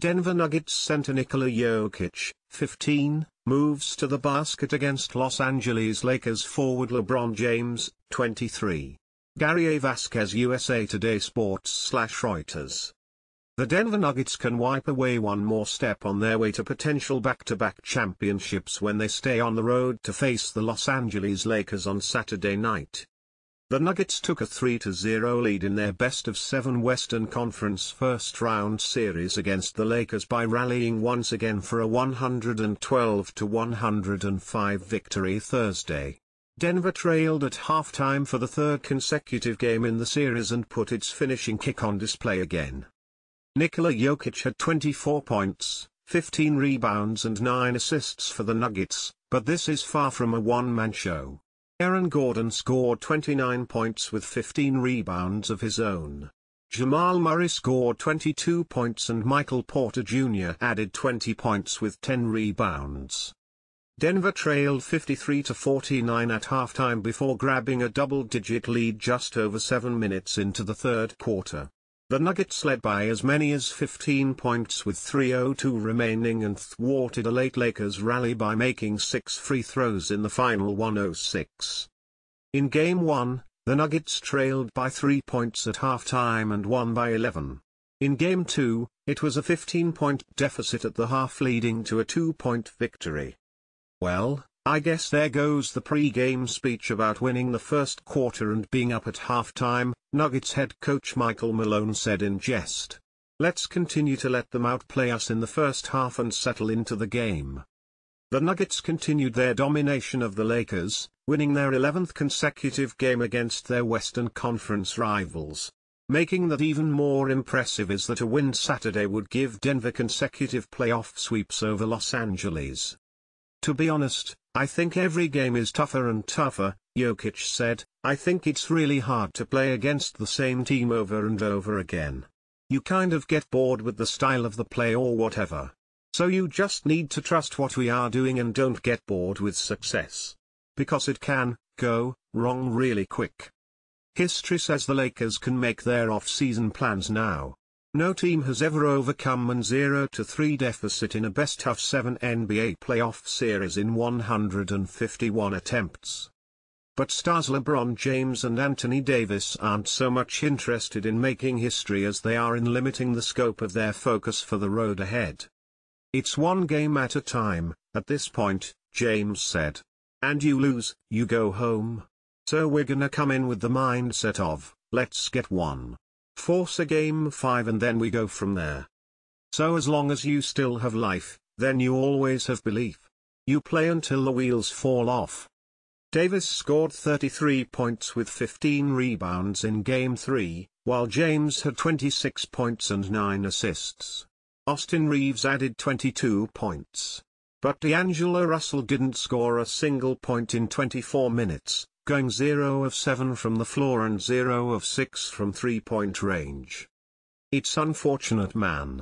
Denver Nuggets center Nikola Jokic, 15, moves to the basket against Los Angeles Lakers forward LeBron James, 23. Gary A. Vasquez USA Today Sports slash Reuters. The Denver Nuggets can wipe away one more step on their way to potential back-to-back championships when they stay on the road to face the Los Angeles Lakers on Saturday night. The Nuggets took a 3-0 lead in their best-of-seven Western Conference first-round series against the Lakers by rallying once again for a 112-105 victory Thursday. Denver trailed at halftime for the third consecutive game in the series and put its finishing kick on display again. Nikola Jokic had 24 points, 15 rebounds and 9 assists for the Nuggets, but this is far from a one-man show. Aaron Gordon scored 29 points with 15 rebounds of his own. Jamal Murray scored 22 points and Michael Porter Jr. added 20 points with 10 rebounds. Denver trailed 53 to 49 at halftime before grabbing a double-digit lead just over 7 minutes into the third quarter. The Nuggets led by as many as 15 points with 3.02 remaining and thwarted a late Lakers rally by making six free throws in the final 106. In Game 1, the Nuggets trailed by 3 points at halftime and won by 11. In Game 2, it was a 15-point deficit at the half leading to a 2-point victory. Well, I guess there goes the pre-game speech about winning the first quarter and being up at halftime, Nuggets head coach Michael Malone said in jest. Let's continue to let them outplay us in the first half and settle into the game. The Nuggets continued their domination of the Lakers, winning their 11th consecutive game against their Western Conference rivals. Making that even more impressive is that a win Saturday would give Denver consecutive playoff sweeps over Los Angeles. To be honest, I think every game is tougher and tougher, Jokic said, I think it's really hard to play against the same team over and over again. You kind of get bored with the style of the play or whatever. So you just need to trust what we are doing and don't get bored with success. Because it can, go, wrong really quick. History says the Lakers can make their off-season plans now. No team has ever overcome an 0-3 deficit in a best-of-seven NBA playoff series in 151 attempts. But stars LeBron James and Anthony Davis aren't so much interested in making history as they are in limiting the scope of their focus for the road ahead. It's one game at a time, at this point, James said. And you lose, you go home. So we're gonna come in with the mindset of, let's get one force a game 5 and then we go from there. So as long as you still have life, then you always have belief. You play until the wheels fall off. Davis scored 33 points with 15 rebounds in Game 3, while James had 26 points and 9 assists. Austin Reaves added 22 points. But D'Angelo Russell didn't score a single point in 24 minutes, going 0 of 7 from the floor and 0 of 6 from three-point range. It's unfortunate man.